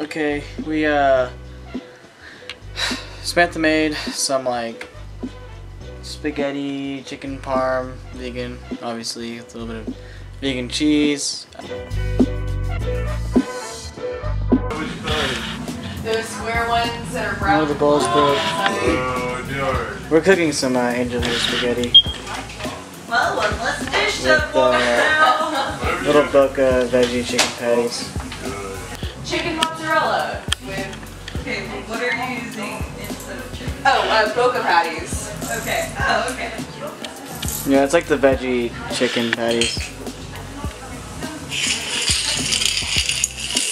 Okay, we uh Samantha made some like spaghetti, chicken parm, vegan, obviously, with a little bit of vegan cheese. Those square ones that are brown. of the bowls broke. Oh, no. We're cooking some uh, angel hair spaghetti Well, one less dish with uh, little boca veggie chicken patties. Chicken mozzarella with. Okay, what are you using instead of chicken? Oh, uh, boca patties. Okay. Oh, okay. Yeah, it's like the veggie chicken patties.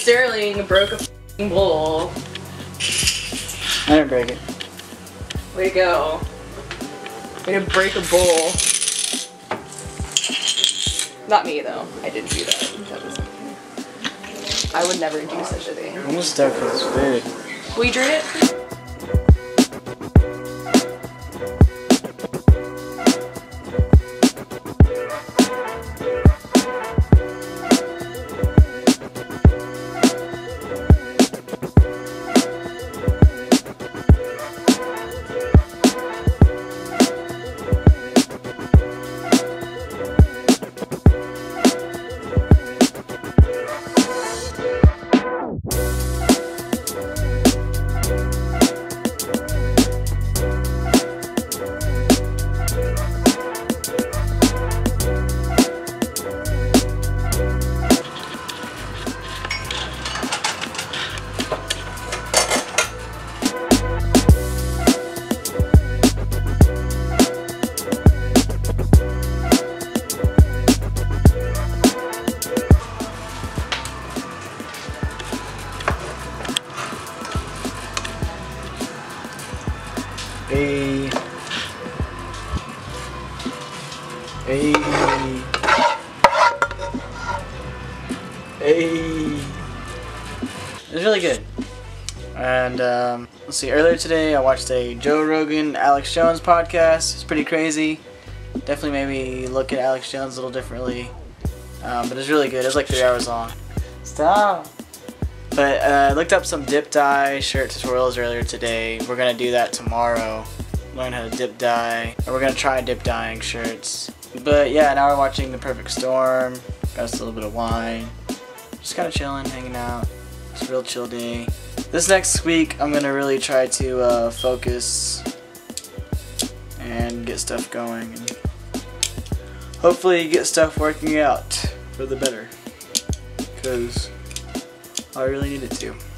Sterling broke a f***ing bowl. I didn't break it. Way to go. Way to break a bowl. Not me though. I didn't do that. That was I would never do such a thing. I'm just stuck food. Will you drink it? Hey. Hey. Hey. It was really good. And um, let's see. Earlier today, I watched a Joe Rogan, Alex Jones podcast. It's pretty crazy. Definitely made me look at Alex Jones a little differently. Um, but it's really good. It was like three hours long. Stop. But uh, I looked up some dip dye shirt tutorials earlier today. We're gonna do that tomorrow. Learn how to dip dye. And we're gonna try dip dyeing shirts. But yeah, now we're watching The Perfect Storm. Got us a little bit of wine. Just kind of chilling, hanging out. It's a real chill day. This next week, I'm gonna really try to uh, focus and get stuff going. And hopefully, get stuff working out for the better. Because I really need it to.